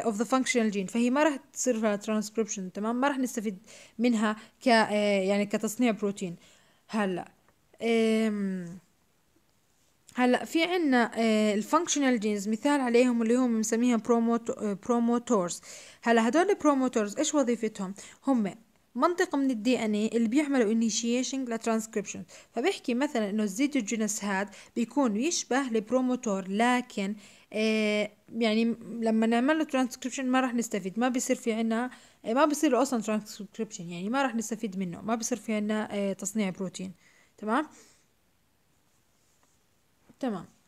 of the functional gene. فهي ما راح تصير فيها transcription تمام؟ ما راح نستفيد منها ك يعني كتصنيع بروتين. هلا هلا في عنا ال functional genes مثال عليهم اللي هم بنسميها promoters هلا هدول ال promoters إيش وظيفتهم؟ هم منطقة من ال DNA اللي بيعملوا انيشيشن لترانسكريبشن فبيحكي مثلا إنه ال pseudogenes هاد بيكون يشبه ال promoter لكن آه يعني لما نعمل له ترانسكريبشن ما راح نستفيد. ما بيصير في عنا آه ما بيصير له أصلا ترانسكريبشن يعني ما راح نستفيد منه. ما بيصير في عنا آه تصنيع بروتين. تمام؟ تمام.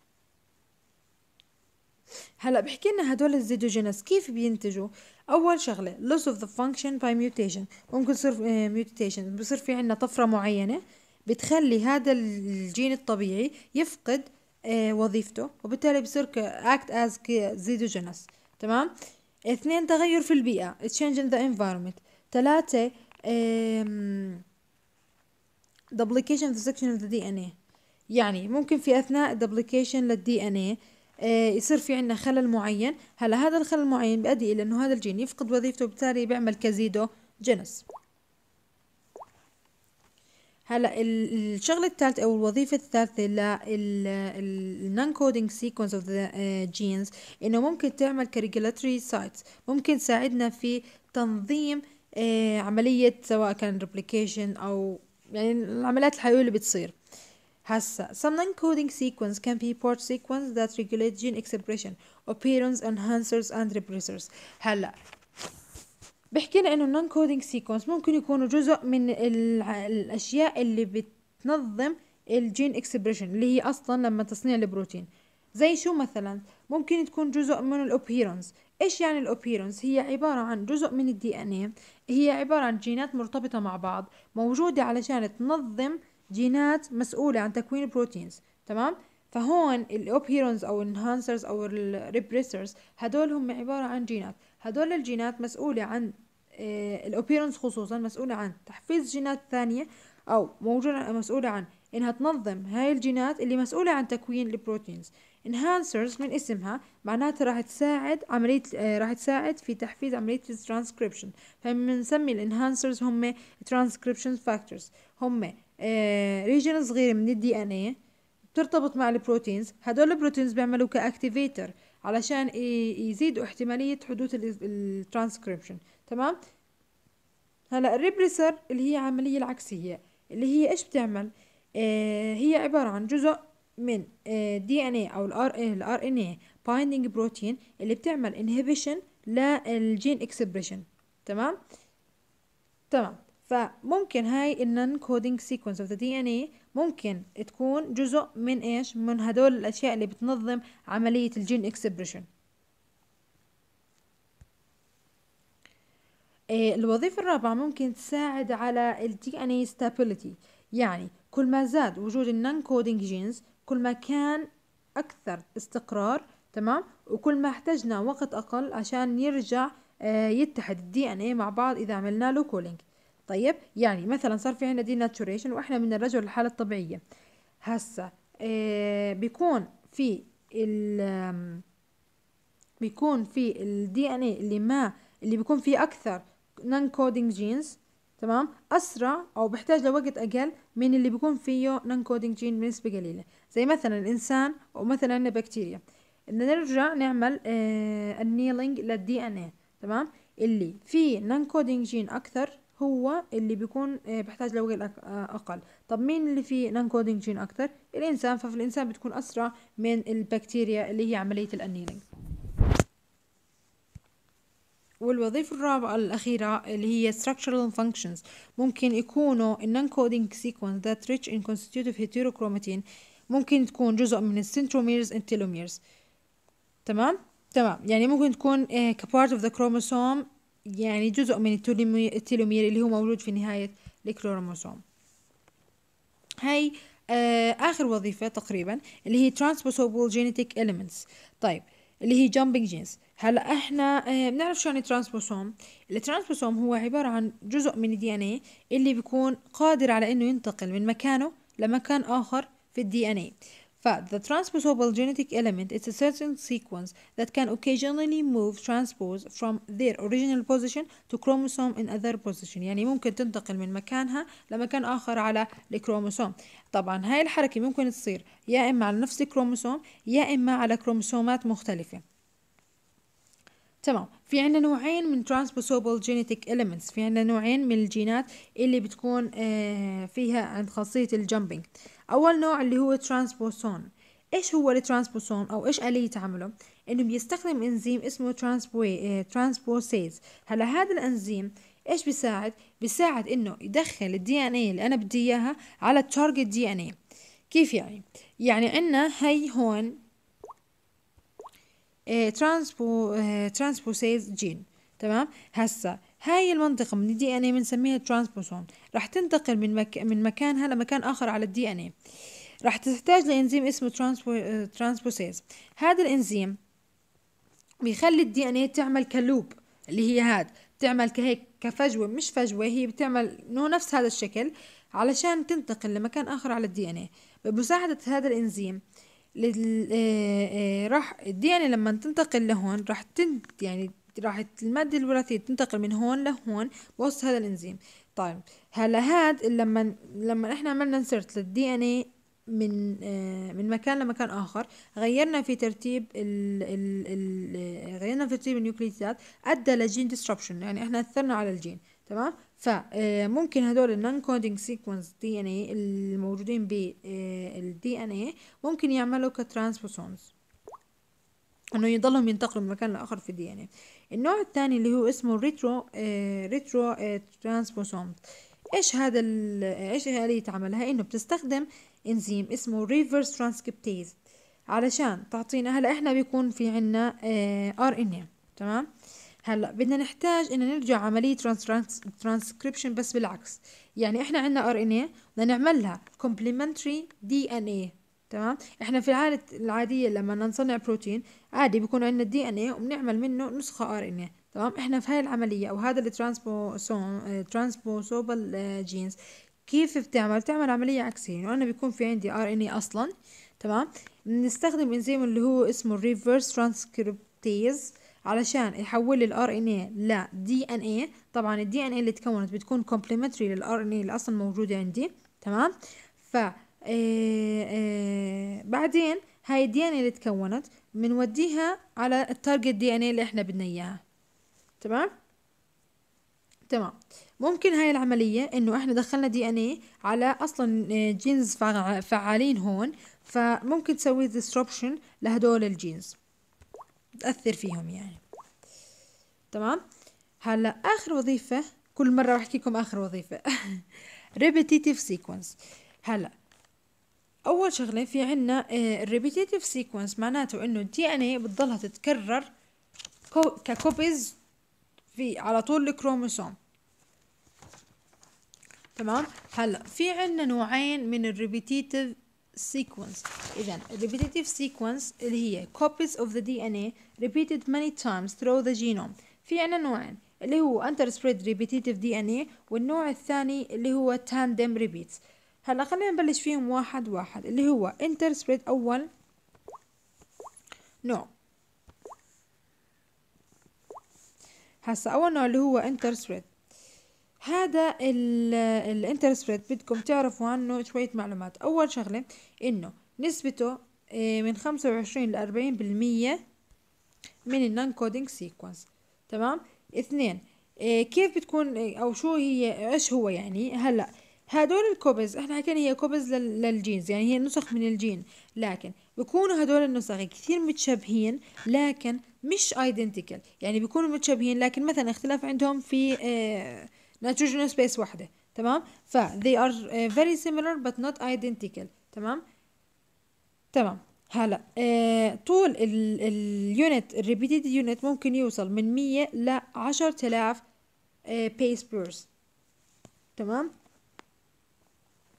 هلا بحكي لنا هدول ال pseudogenes كيف بينتجوا؟ أول شغلة loss of the function by mutation. ممكن يصير mutation بصير في عنا طفرة معينة بتخلي هذا الجين الطبيعي يفقد آه وظيفته وبالتالي بصير act as زيدوجينس تمام؟ اثنين تغير في البيئة. Change in the environment. ثلاثة duplication of the section of the DNA يعني ممكن في أثناء duplication للدي ان اي يصير في عنا خلل معين. هلا هذا الخلل المعين بيؤدي إلى إنه هذا الجين يفقد وظيفته وبالتالي بيعمل كزيدو جنس. هلا الشغلة الثالثة أو الوظيفة الثالثة لل non-coding sequence of the genes إنه ممكن تعمل ك regulatory sites. ممكن تساعدنا في تنظيم uh, عملية سواء كان replication أو يعني العمليات الحيوية اللي بتصير. هسا. Some non-coding sequence can be part sequence that regulate gene expression operons enhancers and repressors. هلا بحكي لنا إنه non coding sequence ممكن يكونوا جزء من الأشياء اللي بتنظم ال gene expression اللي هي أصلا لما تصنيع البروتين. زي شو مثلا؟ ممكن تكون جزء من ال operons إيش يعني ال operons هي عبارة عن جزء من ال DN هي عبارة عن جينات مرتبطة مع بعض موجودة علشان تنظم جينات مسؤولة عن تكوين ال proteins تمام؟ فهون ال operons أو ال enhancers أو ال repressors هدول هم عبارة عن جينات. هدول الجينات مسؤولة عن ال operons خصوصا مسؤولة عن تحفيز جينات ثانية أو موجودة مسؤولة عن إنها تنظم هاي الجينات اللي مسؤولة عن تكوين ال proteins enhancers من اسمها معناتها راح تساعد عملية آه راح تساعد في تحفيز عملية الترانسكريبشن فبنسمي الانهانسرز هم ترانسكريبشن فاكتورز هم آه region صغيرة من ال DNA بترتبط مع ال proteins. هدول ال proteins بيعملوا ك activator علشان يزيدوا احتمالية حدوث الترانسكريبشن تمام؟ هلا ال repressor اللي هي عملية العكسية اللي هي إيش بتعمل؟ آه هي عبارة عن جزء من DNA أو ال R ال RNA binding protein اللي بتعمل inhibition لل gene expression تمام؟ تمام. فممكن هاي ال non-coding sequence of the DNA ممكن تكون جزء من إيش؟ من هدول الأشياء اللي بتنظم عملية ال gene expression الوظيفة الرابعة ممكن تساعد على ال DNA stability يعني كل ما زاد وجود ال non-coding genes كل ما كان أكثر استقرار تمام؟ وكل ما احتجنا وقت أقل عشان يرجع آه يتحد ال DNA مع بعض إذا عملنا له cooling طيب يعني مثلا صار في عندنا denaturation وإحنا بنرجع للحالة الطبيعية. هسا آه بيكون في ال بيكون في ال DNA اللي ما اللي بيكون فيه أكثر non-coding genes تمام؟ أسرع أو بيحتاج لوقت أقل من اللي بيكون فيه non-coding gene بنسبة قليلة. زي مثلا الإنسان ومثلا عندنا بكتيريا ان نرجع نعمل آه annealing لل DNA تمام؟ اللي فيه non-coding gene أكثر هو اللي بيكون آه بيحتاج لوقت أقل. طب مين اللي فيه non-coding gene أكثر الإنسان. ففي الإنسان بتكون أسرع من البكتيريا اللي هي عملية ال annealing. والوظيفة الرابعة الأخيرة اللي هي structural functions. ممكن يكونوا non-coding sequence that rich in constitutive heterochromatin. ممكن تكون جزء من ال centromeres telomeres. تمام؟ تمام. يعني ممكن تكون part of the chromosome يعني جزء من ال telomere اللي هو موجود في نهاية الكروموسوم. هاي آه آخر وظيفة تقريبا اللي هي transposable genetic elements. طيب اللي هي jumping genes. هلا إحنا آه بنعرف شو يعني transposome ال transposome هو عبارة عن جزء من ال DNA اللي بيكون قادر على إنه ينتقل من مكانه لمكان آخر في ال DNA ف the transposable genetic element is a certain sequence that can occasionally move transpose from their original position to chromosome in other position. يعني ممكن تنتقل من مكانها لمكان آخر على الكروموسوم. طبعا هاي الحركة ممكن تصير يا إما على نفس الكروموسوم يا إما على كروموسومات مختلفة. تمام. في عندنا نوعين من transposable genetic elements. في عندنا نوعين من الجينات اللي بتكون آه فيها عند خاصية ال jumping أول نوع اللي هو transposon. إيش هو ال transposon؟ أو إيش آلية عمله إنه بيستخدم إنزيم اسمه transpo transposase. هلأ هذا الإنزيم إيش بيساعد؟ بيساعد إنه يدخل ال DNA اللي أنا بدي إياها على ال target DNA كيف يعني؟ يعني عندنا هي هون transpo transposase gene. تمام؟ هسا هاي المنطقة من ال DNA بنسميها transposon راح تنتقل من مك... من مكانها لمكان آخر على ال DNA راح تحتاج لإنزيم اسمه transpo... transposase هذا الإنزيم بيخلي ال DNA تعمل ك loop اللي هي هاد. تعمل كهيك كفجوة مش فجوة هي بتعمل انه نفس هذا الشكل علشان تنتقل لمكان آخر على ال DNA بمساعدة هذا الإنزيم لل... راح ال DNA لما تنتقل لهون راح تنت يعني راح المادة الوراثية تنتقل من هون لهون بوسط هذا الإنزيم. طيب هلا هاد لما لما إحنا عملنا insert لل DNA من آه من مكان لمكان آخر غيرنا في ترتيب ال ال ال غيرنا في ترتيب النيوكليتيدات أدى ل gene disruption يعني إحنا أثرنا على الجين تمام؟ فممكن هدول ال non-coding sequence DNA الموجودين بال DNA ممكن يعملوا ك transposons. إنه يضلهم ينتقلوا من مكان لآخر في ال DNA النوع الثاني اللي هو اسمه retro آه retro آه transposon إيش هذا إيش آلية عملها إنه بتستخدم إنزيم اسمه ريفرس ترانسكريبتيز علشان تعطينا هلا إحنا بيكون في عنا RNA تمام؟ هلا بدنا نحتاج ان نرجع عملية ترانسكريبشن بس بالعكس. يعني إحنا عندنا RNA بدنا نعملها complementary DNA تمام؟ إحنا في الحاله العادية لما نصنع بروتين عادي بيكون عندنا DNA وبنعمل منه نسخة RNA تمام؟ إحنا في هاي العملية أو هذا ال transposon transposable genes كيف بتعمل؟ بتعمل عملية عكسية انه أنا بيكون في عندي RNA أصلا تمام؟ بنستخدم إنزيم اللي هو اسمه ريفرس ترانسكريبتيز علشان يحول الار ان اي ل دي ان اي طبعا الدي ان اي اللي تكونت بتكون complementary لل RNA اللي أصلا موجودة عندي تمام؟ ف آه، آه، بعدين هاي ال DNA اللي تكونت بنوديها على ال target DNA اللي إحنا بدنا إياها. تمام؟ تمام. ممكن هاي العملية إنه إحنا دخلنا DNA على أصلا genes فعالين هون فممكن تسوي disruption لهدول ال genes تأثر فيهم يعني. تمام؟ هلأ آخر وظيفة كل مرة بحكي لكم آخر وظيفة. Repetitive sequence. هلأ أول شغلة في عنا repetitive sequence معناته إنه ال DNA بتضلها تتكرر ك copies في على طول الكروموسوم. تمام؟ هلأ في عنا نوعين من ال repetitive sequence. إذا repetitive sequence اللي هي copies of the DNA repeated many times through the genome. في عنا نوعين اللي هو interspread repetitive DNA والنوع الثاني اللي هو tandem repeats. هلا خلينا نبلش فيهم واحد واحد اللي هو interspread أول. نوع هسا أول نوع اللي هو interspread هذا الانترسبريد بدكم تعرفوا عنه شوية معلومات. أول شغلة إنه نسبته آه، من خمسة وعشرين لأربعين بالمية من ال non-coding sequence تمام؟ اثنين آه، كيف بتكون آه، أو شو هي إيش هو يعني؟ هلأ هدول ال copies إحنا حكينا هي copies لل genes يعني هي نسخ من الجين. لكن بيكونوا هدول النسخ كثير متشابهين لكن مش identical يعني بيكونوا متشابهين لكن مثلا اختلاف عندهم في آه nitrogenous base واحدة تمام؟ ف they are uh, very similar but not identical تمام؟ تمام. هلا آه طول ال unit ال repeated unit ممكن يوصل من مية ل عشرة آلاف base pairs تمام؟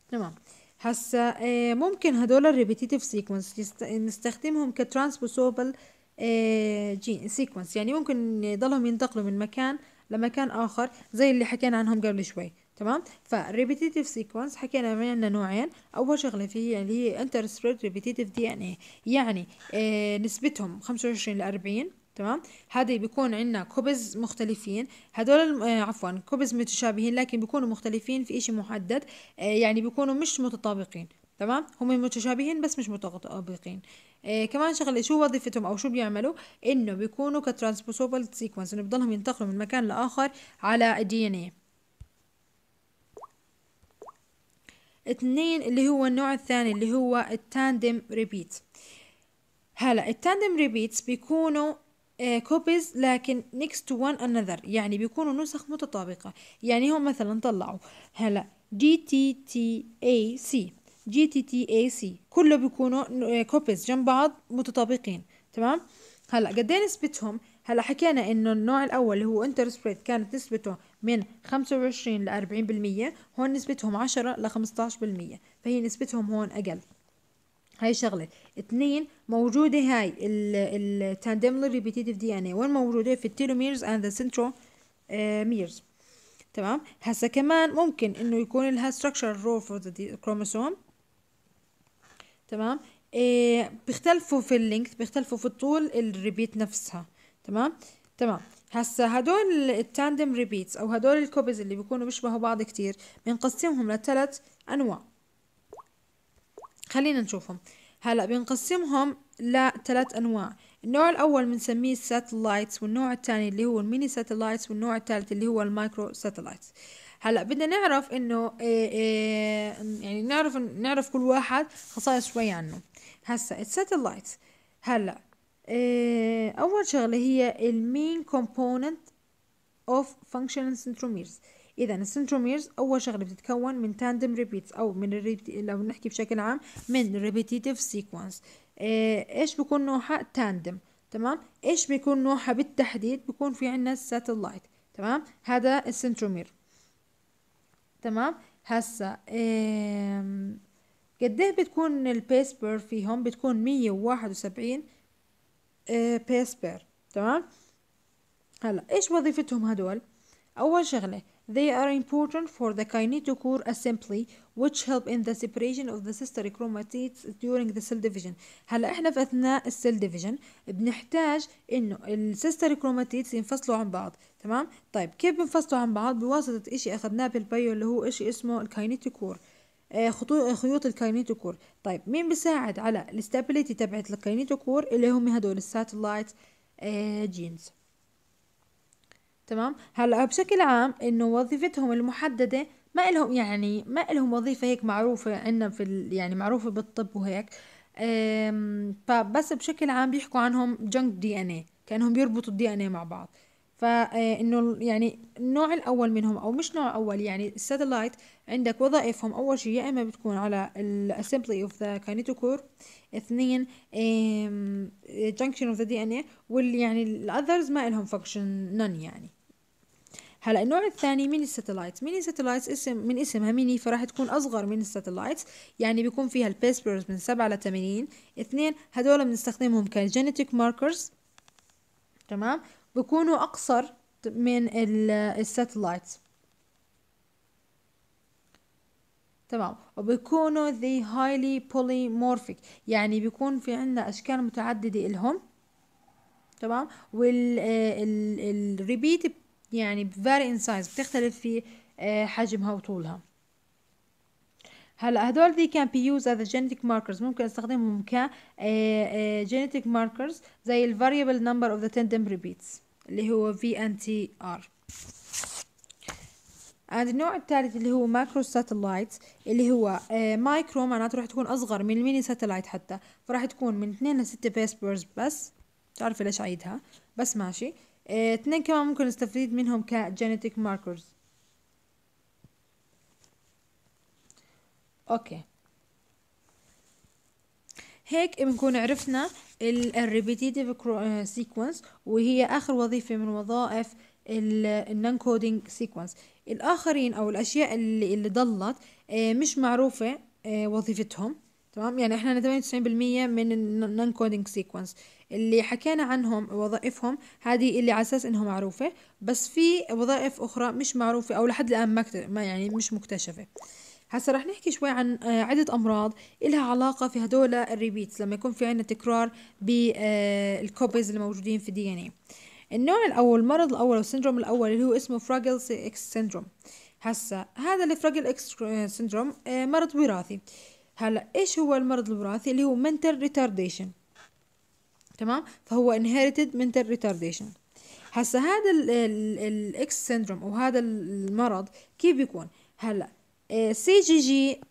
تمام. هسا آه ممكن هدول ال repetitive sequence نستخدمهم ك transposable gene sequence يعني ممكن يضلهم ينتقلوا من مكان لمكان آخر زي اللي حكينا عنهم قبل شوي. تمام؟ فال repetitive sequence حكينا عنا نوعين. أول شغلة فيه اللي هي interspersed repetitive DNA يعني آه نسبتهم 25 ل 40 تمام؟ هذا بيكون عندنا copies مختلفين. هدول آه عفوا copies متشابهين لكن بيكونوا مختلفين في إشي محدد. آه يعني بيكونوا مش متطابقين تمام؟ هم متشابهين بس مش متطابقين. آه كمان شغلة شو وظيفتهم أو شو بيعملوا؟ إنه بيكونوا ك transposable sequence إنه بضلهم ينتقلوا من مكان لآخر على ال DNA اثنين اللي هو النوع الثاني اللي هو ال tandem repeat. هلا ال tandem repeats بيكونوا copies لكن next to one another. يعني بيكونوا نسخ متطابقة. يعني هم مثلا طلعوا هلا جي تي تي اي سي جي تي تي اي سي كله بيكونوا copies جنب بعض متطابقين. تمام؟ هلا قد إيه نسبتهم؟ هلا حكينا إنه النوع الأول اللي هو interspersed كانت نسبته من 25 ل 40% هون نسبتهم 10 ل 15% فهي نسبتهم هون أقل. هاي شغلة. اثنين موجودة هاي ال tandemly repetitive DNA وين موجودة؟ في ال telomeres and the centromeres تمام؟ هسا كمان ممكن إنه يكون لها structural role for the chromosome. تمام؟ إيه بيختلفوا في ال length بيختلفوا في الطول ال repeat نفسها. تمام؟ تمام. هسا هدول ال tandem repeats أو هدول ال copies اللي بيكونوا بيشبهوا بعض كتير بنقسمهم لثلاث أنواع. خلينا نشوفهم. هلا بنقسمهم لثلاث أنواع. النوع الأول بنسميه ال satellites والنوع الثاني اللي هو ال minisatellites والنوع الثالث اللي هو ال microsatellites هلا بدنا نعرف إنه إيه إيه يعني نعرف نعرف كل واحد خصائص شوي عنه. هسا ال satellite هلا إيه أول شغلة هي ال main component of functional centromeres إذا ال centromeres أول شغلة بتتكون من tandem repeats أو من ال repeat... لو نحكي بشكل عام من repetitive sequence إيه إيش بيكون نوعها؟ tandem تمام؟ إيش بيكون نوعها بالتحديد؟ بيكون في عندنا ال satellite تمام؟ هذا ال centromere تمام؟ هسا قد إيه بتكون ال base pair فيهم؟ بتكون مية وواحد وسبعين base pair تمام؟ هلا إيش وظيفتهم هدول؟ أول شغلة They are important for the kinetochore assembly which help in the separation of the sister chromatids during the cell division. هلا إحنا في أثناء ال cell division بنحتاج إنه ال sister chromatids ينفصلوا عن بعض تمام؟ طيب كيف بنفصلوا عن بعض؟ بواسطة إشي أخذناه بال bio اللي هو إشي اسمه ال kinetochore آه، خطوط خيوط ال kinetochore. طيب مين بيساعد على ال stability تبعت ال kinetochore؟ اللي هم هدول ال satellite genes تمام؟ هلا بشكل عام إنه وظيفتهم المحددة ما لهم يعني ما لهم وظيفة هيك معروفة عندنا في ال يعني معروفة بالطب وهيك. فبس بشكل عام بيحكوا عنهم junk DNA كأنهم بيربطوا ال DNA مع بعض. فانه يعني النوع الأول منهم أو مش نوع أول يعني ال satellite عندك وظائفهم أول شيء يا إما بتكون على ال assembly of the kinetochore اثنين junction of the DNA واللي يعني ال others ما لهم function none يعني. هلا النوع الثاني minisatellites minisatellites اسم من اسمها ميني فراح تكون أصغر من ال satellites يعني بيكون فيها ال base pairs من 7 ل 80 اثنين هدول بنستخدمهم ك genetic markers. تمام؟ بيكونوا أقصر من ال satellites تمام؟ وبيكونوا they highly polymorphic. يعني بيكون في عندنا أشكال متعددة إلهم. تمام؟ وال repeat يعني ب vary in size بتختلف في آه، حجمها وطولها. هلا هدول they can be used as genetic markers. ممكن أستخدمهم ك آه، آه، genetic markers زي ال variable number of the tandem repeats اللي هو VNTR and النوع الثالث اللي هو microsatellite اللي هو مايكرو معناته راح تكون أصغر من ال minisatellite حتى. فراح تكون من 2 ل 6 base pairs بس. تعرفي ليش عيدها؟ بس ماشي. اثنين كمان ممكن نستفيد منهم ك genetic markers Okay. هيك بنكون عرفنا ال repetitive sequence وهي آخر وظيفة من وظائف ال noncoding sequence الآخرين أو الأشياء اللي اللي ضلت مش معروفة وظيفتهم. تمام؟ يعني إحنا 98% من ال noncoding sequence اللي حكينا عنهم وظائفهم هذه اللي على أساس انها معروفة بس في وظائف أخرى مش معروفة أو لحد الآن ما, يعني مش مكتشفة. هسا رح نحكي شوي عن آه، عدة أمراض إلها علاقة في هدول ال repeats لما يكون في عنا تكرار بال copies اللي موجودين في DNA النوع الأول المرض الأول وال syndrome الأول اللي هو اسمه fragile X syndrome هسا هذا ال fragile X syndrome مرض وراثي. هلا إيش هو المرض الوراثي؟ اللي هو mental retardation. تمام؟ فهو inherited mental retardation. هسا هذا ال X syndrome أو هذا المرض كيف بيكون؟ هلأ CGG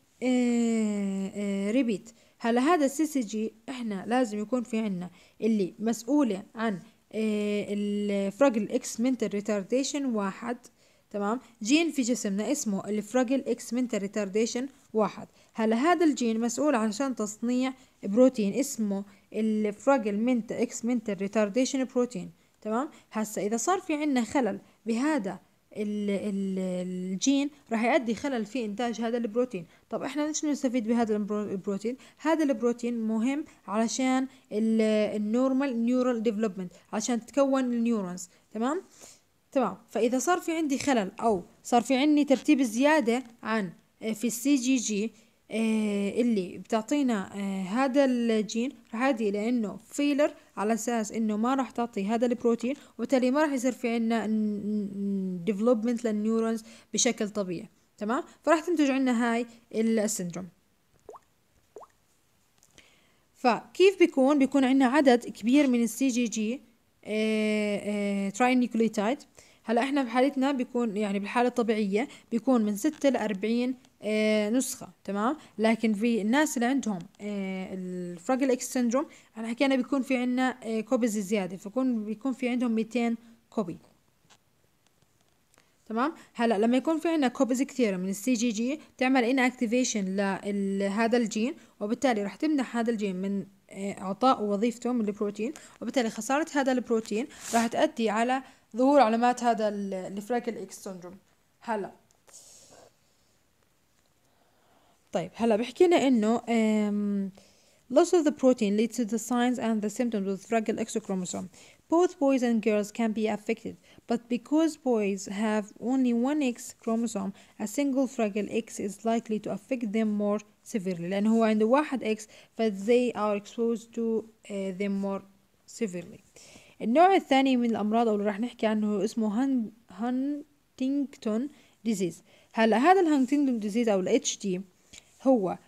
repeat هلأ هذا ال CCG إحنا لازم يكون في عنا اللي مسؤولة عن ال fragile X mental retardation واحد تمام؟ جين في جسمنا اسمه ال fragile X mental retardation واحد. هلا هذا الجين مسؤول عشان تصنيع بروتين اسمه ال fragile ment X mental retardation protein تمام؟ هسا إذا صار في عنا خلل بهذا الجين راح يؤدي خلل في إنتاج هذا البروتين. طب إحنا ليش نستفيد بهذا البروتين؟ هذا البروتين مهم علشان ال normal neural development عشان تتكون ال neurons تمام؟ تمام. فإذا صار في عندي خلل أو صار في عندي ترتيب زيادة عن آه، في ال CGG اللي بتعطينا آه، هذا الجين راح يؤدي إلى انه failure على أساس إنه ما راح تعطي هذا البروتين وبالتالي ما راح يصير في عنا development لل neurons بشكل طبيعي تمام؟ فراح تنتج عنا هاي ال syndrome فكيف بيكون؟ بيكون عنا عدد كبير من ال CGG trinucleotide هلا إحنا بحالتنا بيكون يعني بالحالة الطبيعية بيكون من 6 ل 40 آه نسخة تمام؟ لكن في الناس اللي عندهم آه ال fragile X syndrome إحنا حكينا بيكون في عندنا آه copies زيادة فيكون بيكون في عندهم 200 copy. تمام؟ هلا لما يكون في عندنا copies كثيره من ال CGG تعمل inactivation لهذا الجين وبالتالي راح تمنع هذا الجين من آه، اعطاء وظيفته من البروتين وبالتالي خسارة هذا البروتين راح تؤدي على ظهور علامات هذا ال fragile X syndrome هلا طيب هلا بحكي لنا انه loss of the protein leads to the signs and the symptoms of fragile X chromosome both boys and girls can be affected but because boys have only one X chromosome a single fragile X is likely to affect them more severely لأن هو عنده واحد X but they are exposed to uh, them more severely النوع الثاني من الأمراض أو اللي راح نحكي عنه اسمه هن هانتينغتون ديزيز هلا هذا الهانتينغتون ديزيز أو ال HD هو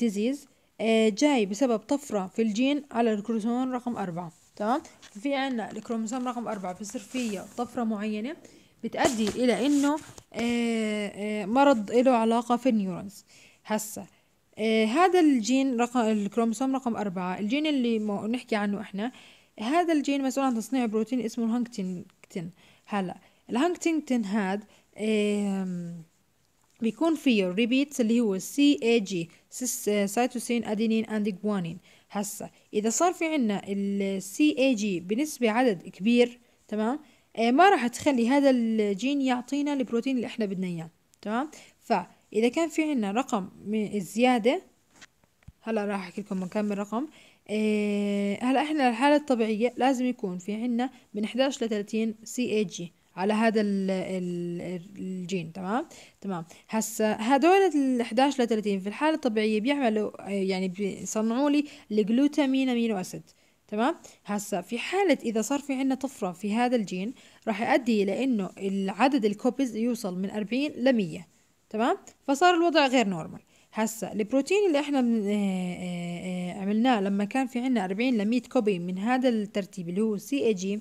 disease آه، جاي بسبب طفرة في الجين على الكروموسوم رقم أربعة. تمام؟ في عنا الكروموسوم رقم أربعة بصير فيه طفرة معينة بتأدي إلى إنه آه، آه، مرض له علاقة في ال neurons. هسا هذا الجين رقم الكروموسوم رقم أربعة الجين اللي نحكي عنه إحنا هذا الجين مسؤول عن تصنيع بروتين اسمه ال huntingtin هلا ال huntingtin هاد بيكون فيه repeats اللي هو CAG cytosine adenine and guanine هسا إذا صار في عنا ال CAG بنسبة عدد كبير تمام؟ آه ما راح تخلي هذا الجين يعطينا البروتين اللي إحنا بدنا إياه تمام؟ فاذا كان في عنا رقم زيادة هلا راح أحكي لكم كم رقم هلا إحنا الحالة الطبيعية لازم يكون في عنا من 11 ل 30 CAG على هذا الجين تمام؟ تمام. هسا هدول ال 11 ل 30 في الحالة الطبيعية بيعملوا يعني بيصنعوا لي ال glutamine amino acid تمام؟ هسا في حالة إذا صار في عنا طفرة في هذا الجين راح يؤدي إلى إنه العدد ال copies يوصل من 40 ل 100 تمام؟ فصار الوضع غير normal هسا البروتين اللي إحنا آه، آه، عملناه لما كان في عنا 40 ل 100 copy من هذا الترتيب اللي هو CAG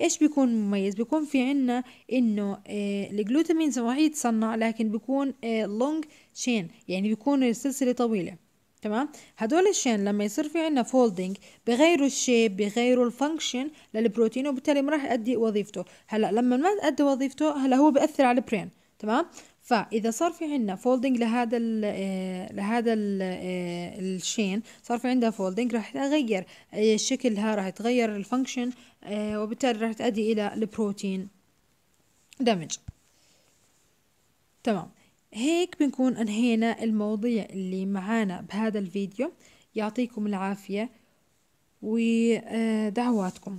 إيش بيكون مميز؟ بيكون في عنا إنه آه الجلوتامين صحيح يتصنع لكن بيكون long chain يعني بيكون السلسلة طويلة. تمام؟ هدول ال chain لما يصير في عنا folding بغيروا ال shape بغيروا ال function للبروتين وبالتالي ما راح يؤدي وظيفته. هلأ لما ما تأدي وظيفته هلأ هو بأثر على ال brain تمام؟ فإذا صار في عندنا folding لهذا ال آه، لهذا ال آه، ال chain صار في عندها folding راح تغير آه، شكلها راح تغير الفانكشن وبالتالي راح تؤدي إلى البروتين دمج تمام. هيك بنكون أنهينا المواضيع اللي معانا بهذا الفيديو. يعطيكم العافية ودعواتكم